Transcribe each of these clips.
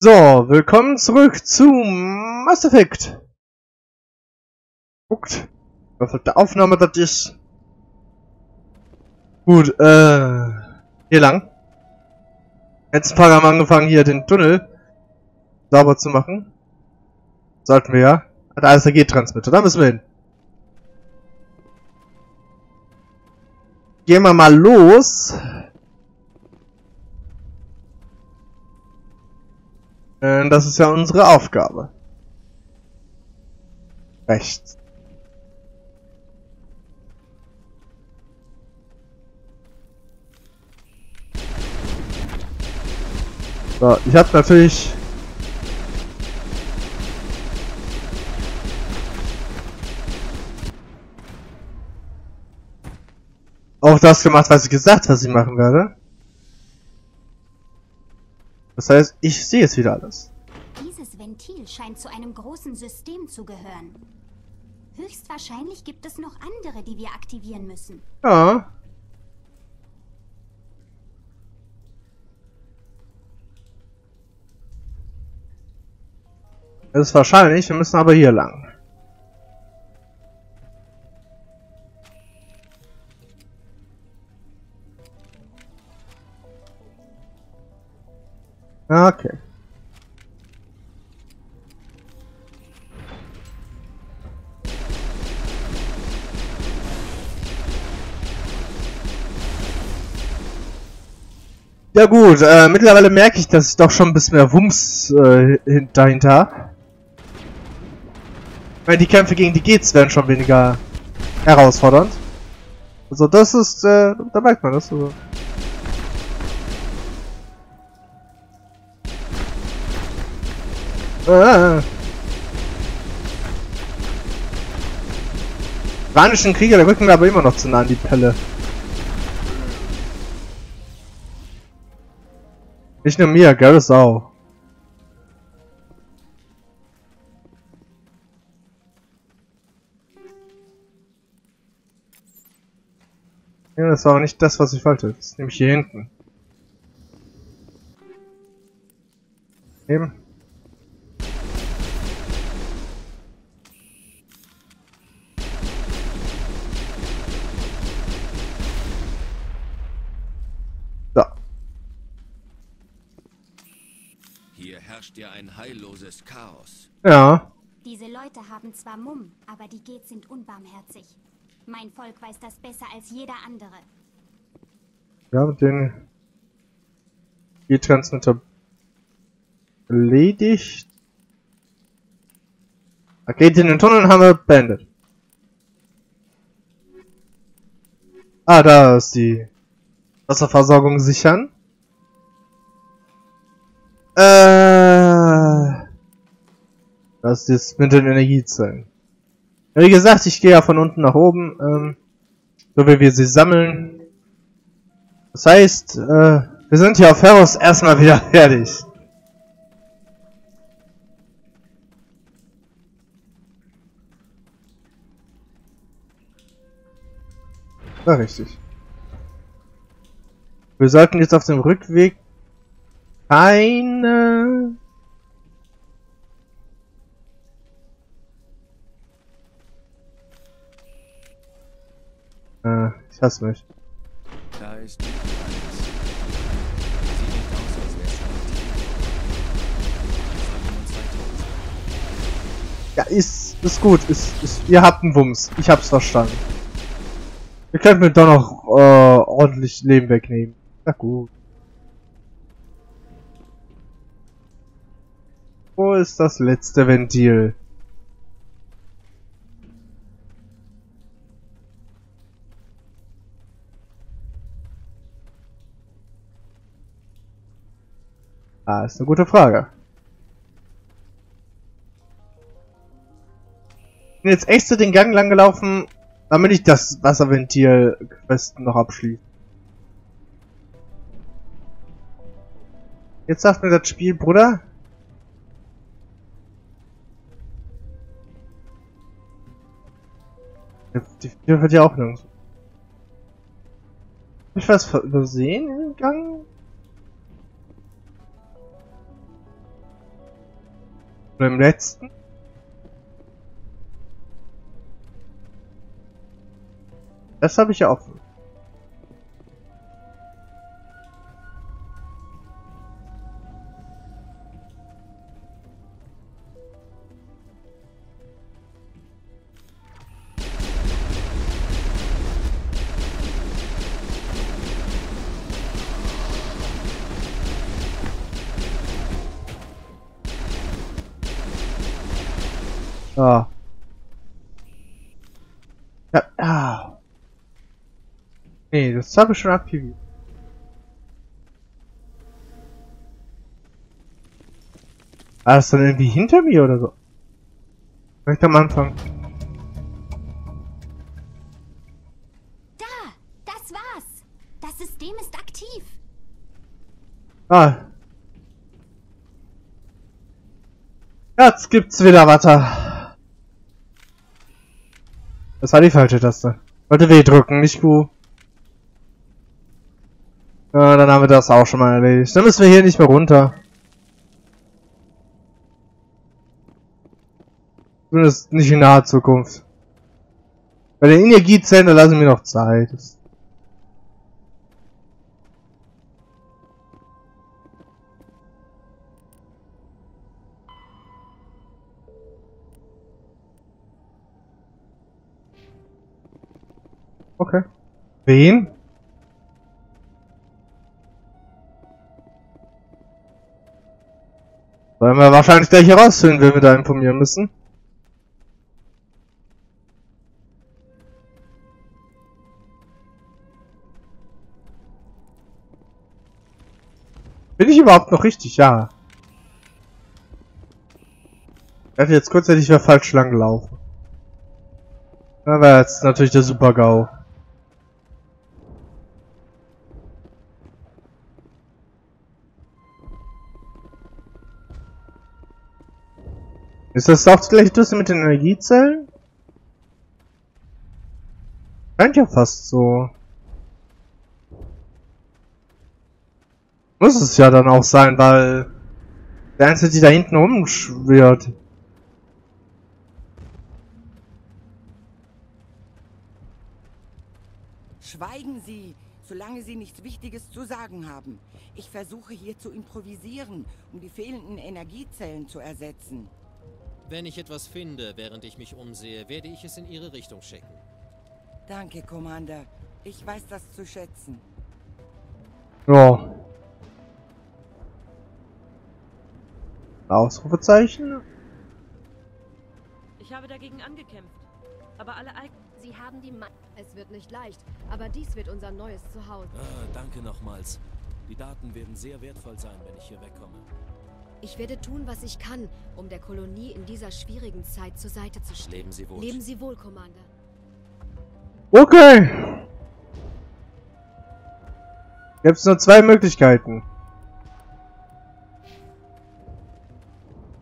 So, willkommen zurück zu Mass Effect. Guckt, was für eine Aufnahme das ist. Gut, äh, hier lang. Jetzt ein paar haben angefangen, hier den Tunnel sauber zu machen. Sollten wir ja. Da ist der G-Transmitter, da müssen wir hin. Gehen wir mal los. Das ist ja unsere Aufgabe. Rechts. So, ich habe natürlich auch das gemacht, was ich gesagt, was ich machen werde. Das heißt, ich sehe jetzt wieder alles. Dieses Ventil scheint zu einem großen System zu gehören. Höchstwahrscheinlich gibt es noch andere, die wir aktivieren müssen. Ja. Das ist wahrscheinlich, wir müssen aber hier lang. Okay. Ja gut, äh, mittlerweile merke ich, dass ich doch schon ein bisschen mehr Wumms äh, hin- dahinter habe. Weil die Kämpfe gegen die Gates werden schon weniger herausfordernd. Also das ist, äh, da merkt man das. Also. Äh. Iranischen Krieger, der rücken aber immer noch zu nah an die Pelle. Nicht nur mir, Garrus auch. Ja, das war auch nicht das, was ich wollte. Das ist nämlich hier hinten. Eben. Herrscht ja ein heilloses Chaos. Ja. Diese Leute haben zwar Mumm, aber die Geht sind unbarmherzig. Mein Volk weiß das besser als jeder andere. Ja, mit den E-Transmitter erledigt. Okay, in den Tunnel haben wir beendet. Ah, da ist die Wasserversorgung sichern. Äh, das ist mit den Energiezellen. Wie gesagt, ich gehe ja von unten nach oben, ähm, so wie wir sie sammeln. Das heißt, äh, wir sind hier auf Heros erstmal wieder fertig. Ja, richtig. Wir sollten jetzt auf dem Rückweg keine... ich hasse mich. Da ist die Eins. Sieht nicht aus, als wäre es. Ja, ist, ist gut, ist, ist, ihr habt einen Wumms. Ich hab's verstanden. Ihr könnt mir doch noch, äh, ordentlich Leben wegnehmen. Na gut. Wo ist das letzte Ventil? Ah, ist eine gute Frage. bin jetzt echt so den Gang lang gelaufen, damit ich das Wasserventil-Quest noch abschließe. Jetzt sagt mir das Spiel, Bruder. Die Tür wird ja auch nirgends. Hab ich was übersehen Oder im letzten? Das habe ich ja offen. Ah. Ja, ah. Nee, das habe ich schon aktiviert. War das dann irgendwie hinter mir oder so? Vielleicht am Anfang. Da, das war's. Das System ist aktiv. Ah. Jetzt gibt's wieder Watte. Das war die falsche Taste. Wollte W drücken, nicht Q. Ja, dann haben wir das auch schon mal erledigt. Dann müssen wir hier nicht mehr runter. Zumindest nicht in naher Zukunft. Bei den Energiezellen, da lassen wir noch Zeit. Das Okay. Wen? Wollen wir wahrscheinlich gleich herausfinden, wen wir da informieren müssen. Bin ich überhaupt noch richtig? Ja. Er hat jetzt kurzzeitig wieder falsch lang gelaufen. Da war jetzt natürlich der Super-GAU. Ist das auch gleich das mit den Energiezellen? Scheint ja fast so. Muss es ja dann auch sein, weil der Einzige, die da hinten rumschwirrt. Schweigen Sie, solange Sie nichts Wichtiges zu sagen haben. Ich versuche hier zu improvisieren, um die fehlenden Energiezellen zu ersetzen. Wenn ich etwas finde, während ich mich umsehe, werde ich es in Ihre Richtung schicken. Danke, Commander. Ich weiß das zu schätzen. Ja. Ausrufezeichen? Ich habe dagegen angekämpft. Aber alle Eig Sie haben die Ma Es wird nicht leicht, aber dies wird unser neues Zuhause. Ah, danke nochmals. Die Daten werden sehr wertvoll sein, wenn ich hier wegkomme. Ich werde tun, was ich kann, um der Kolonie in dieser schwierigen Zeit zur Seite zu stehen. Leben Sie wohl. Leben Sie wohl, Commander. Okay. Gibt's nur zwei Möglichkeiten.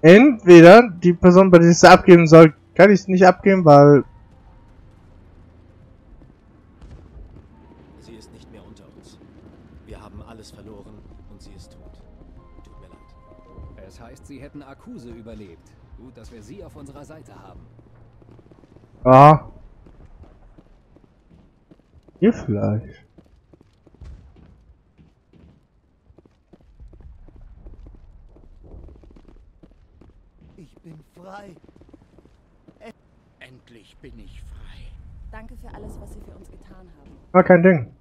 Entweder die Person, bei der ich es abgeben soll, kann ich es nicht abgeben, weil Akuse überlebt. Gut, dass wir sie auf unserer Seite haben. ja. Hier vielleicht. Ich bin frei. Endlich bin ich frei. Danke für alles, was Sie für uns getan haben. Ah, kein Ding.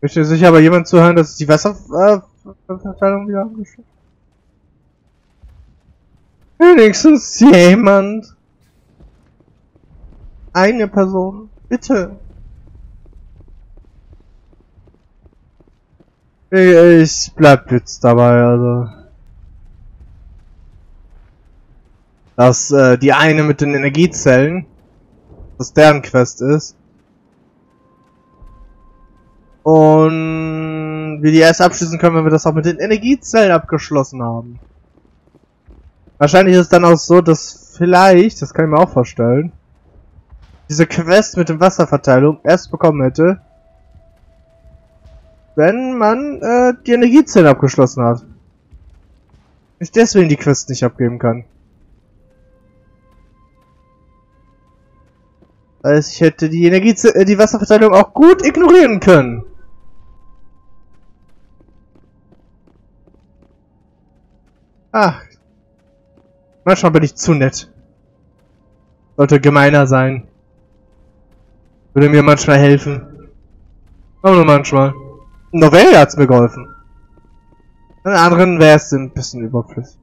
Möchte sich aber jemand zuhören, dass die Wasserverteilung wieder angeschlossen Wenigstens jemand. Eine Person. Bitte. Ich bleib jetzt dabei, also. Dass äh, die eine mit den Energiezellen, dass deren Quest ist. Und wir die erst abschließen können, wenn wir das auch mit den Energiezellen abgeschlossen haben. Wahrscheinlich ist es dann auch so, dass vielleicht, das kann ich mir auch vorstellen, diese Quest mit dem Wasserverteilung erst bekommen hätte, wenn man äh, die Energiezellen abgeschlossen hat. Ich deswegen die Quest nicht abgeben kann. Heißt, ich hätte die Energie, äh, die Wasserverteilung auch gut ignorieren können. Ach. Manchmal bin ich zu nett. Sollte gemeiner sein. Würde mir manchmal helfen. Aber nur manchmal. Novelia hat's mir geholfen. Den anderen wäre es ein bisschen überflüssig.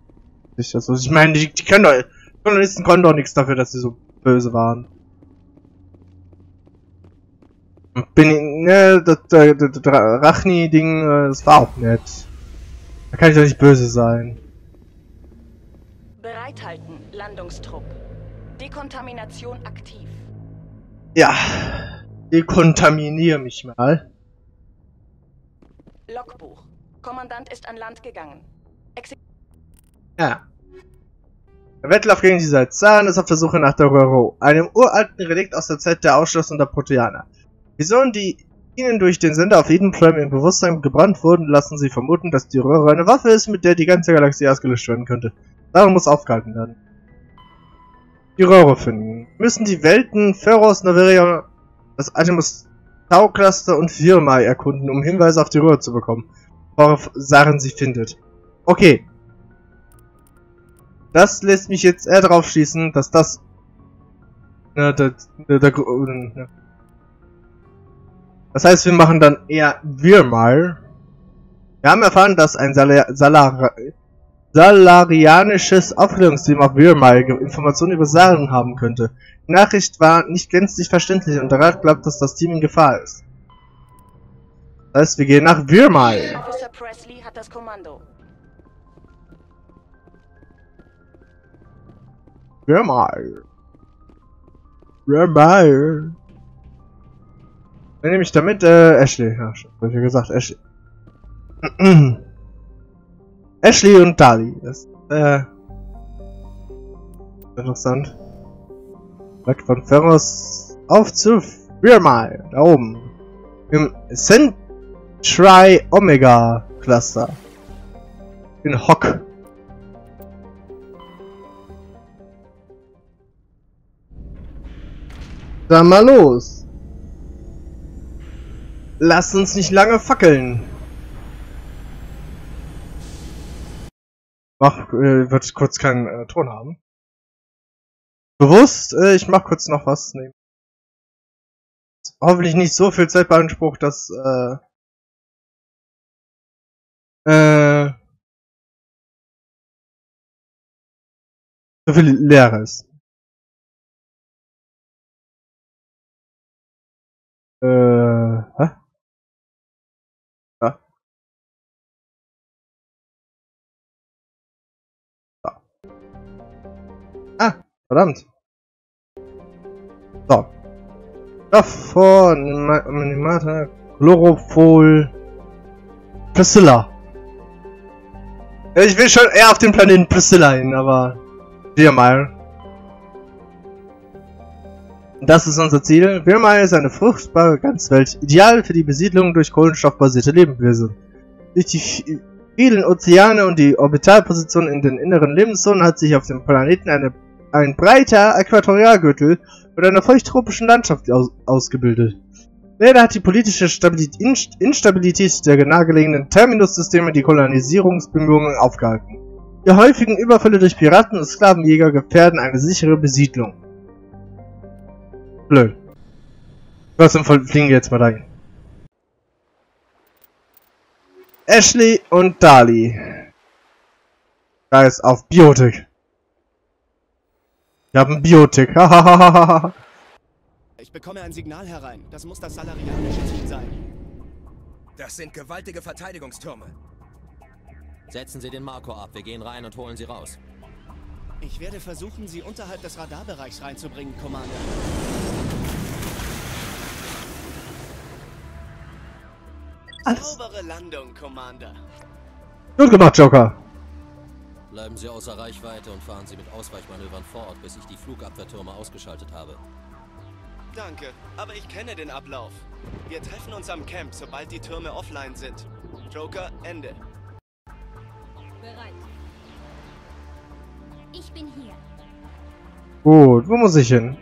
Also ich meine, die, die können doch, Kolonisten konnten doch nichts dafür, dass sie so böse waren. Bin ich, ne, das, das, das Rachni-Ding, äh, das war auch nett. Da kann ich doch nicht böse sein. Bereithalten, Landungstrupp. Dekontamination aktiv. Ja, dekontaminiere mich mal. Logbuch. Kommandant ist an Land gegangen. Exe ja. Der Wettlauf gegen die Salzaren ist auf der Suche nach der Röhro, einem uralten Relikt aus der Zeit der Ausschlussung der Proteaner. Visionen, die ihnen durch den Sender auf jeden Prime im Bewusstsein gebrannt wurden, lassen sie vermuten, dass die Röhre eine Waffe ist, mit der die ganze Galaxie ausgelöscht werden könnte. Darum muss aufgehalten werden. Die Röhre finden. Müssen die Welten Pharos, Noveria, das Animus Tau Cluster und Firmai erkunden, um Hinweise auf die Röhre zu bekommen, worauf Saren sie findet. Okay. Das lässt mich jetzt eher darauf schließen, dass das... Ne, der, der, der, der, das heißt, wir machen dann eher wir mal. Wir haben erfahren, dass ein Sal Salar salarianisches Aufklärungsteam auf Virmal Informationen über Saren haben könnte. Die Nachricht war nicht gänzlich verständlich und der Rat glaubt, dass das Team in Gefahr ist. Das heißt, wir gehen nach Virmal. Officer Presley hat das Kommando. Virmal. Virmal. Wen nehme ich damit? Äh, Ashley. Ja, schon. Hab ich ja gesagt, Ashley. Ashley und Dali. Das äh, interessant. Weg von Ferros auf zu Virmal. Da oben. Im Centri Omega Cluster. In Hock. Dann mal los. Lass uns nicht lange fackeln. Mach, äh, wird kurz keinen äh, Ton haben. Bewusst, äh, ich mach kurz noch was nehmen. Hoffentlich nicht so viel Zeit beansprucht, dass äh, äh, so viel Leere ist. Äh, hä? Verdammt. So. Davor, Minimata, Chloropol, Priscilla. Ich will schon eher auf den Planeten Priscilla hin, aber wir mal. Das ist unser Ziel. Wilma ist eine fruchtbare Ganzwelt, ideal für die Besiedlung durch kohlenstoffbasierte Lebewesen. Durch die vielen Ozeane und die Orbitalposition in den inneren Lebenszonen hat sich auf dem Planeten eine, ein breiter Äquatorialgürtel mit einer feuchttropischen Landschaft aus, ausgebildet. Leider hat die politische Stabilität, Instabilität der nahegelegenen Terminus-Systeme die Kolonisierungsbemühungen aufgehalten. Die häufigen Überfälle durch Piraten und Sklavenjäger gefährden eine sichere Besiedlung. Blöd. Trotzdem fliegen wir jetzt mal dahin. Ashley und Dali. Da ist auf Biotik. Wir haben Biotik. ich bekomme ein Signal herein. Das muss das salarianische Ziel sein. Das sind gewaltige Verteidigungstürme. Setzen Sie den Marco ab. Wir gehen rein und holen sie raus. Ich werde versuchen, sie unterhalb des Radarbereichs reinzubringen, Commander. Saubere Landung, Commander. Gut gemacht, Joker. Bleiben Sie außer Reichweite und fahren Sie mit Ausweichmanövern vor Ort, bis ich die Flugabwehrtürme ausgeschaltet habe. Danke, aber ich kenne den Ablauf. Wir treffen uns am Camp, sobald die Türme offline sind. Joker, Ende. Bereit. Ich bin hier. Gut, wo muss ich hin?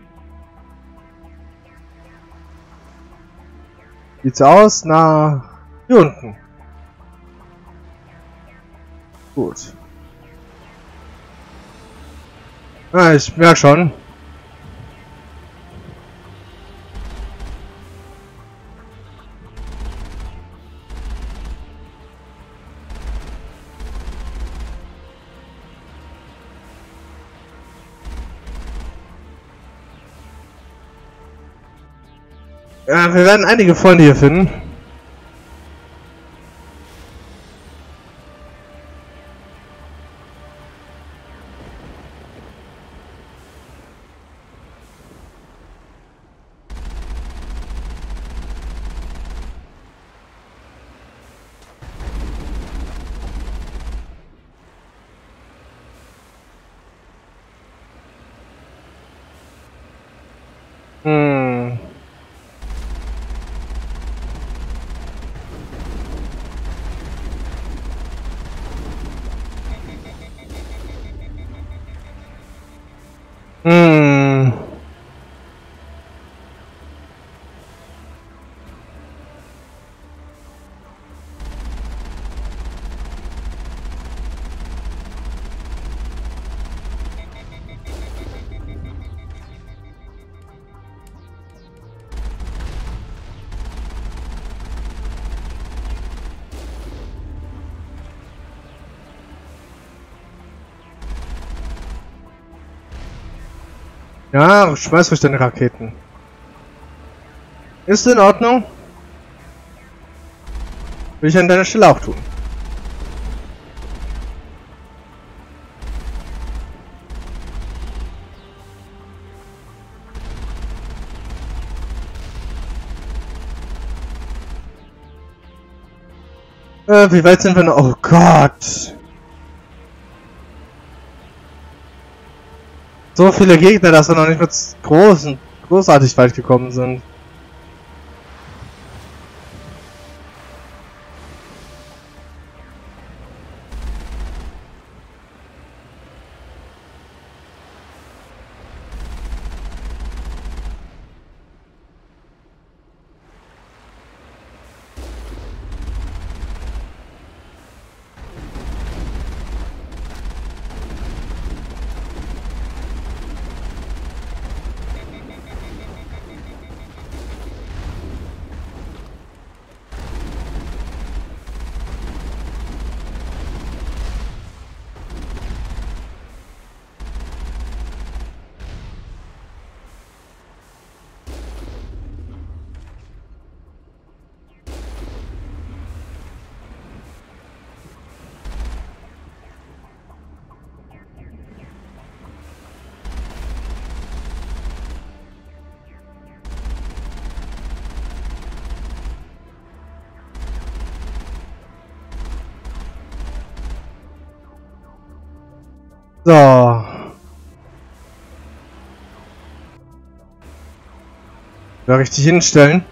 Sieht's aus? Na, hier unten. Gut. Ah, ich merk schon. Ja, wir werden einige Freunde hier finden. 嗯。Ja, schmeiß ruhig deine Raketen. Ist in Ordnung? Will ich an deiner Stelle auch tun. Äh, wie weit sind wir noch? Oh Gott! So viele Gegner, dass wir noch nicht mit großen, großartig weit gekommen sind. So. Da richtig hinstellen.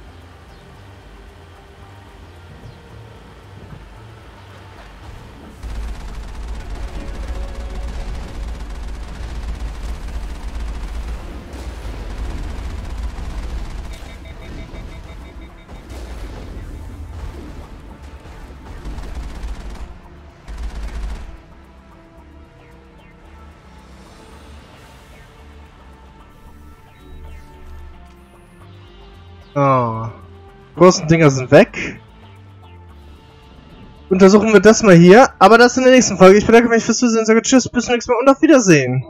Oh. Großen Dinger sind weg. Untersuchen wir das mal hier, aber das in der nächsten Folge. Ich bedanke mich fürs Zusehen, sage Tschüss, bis zum nächsten Mal und auf Wiedersehen.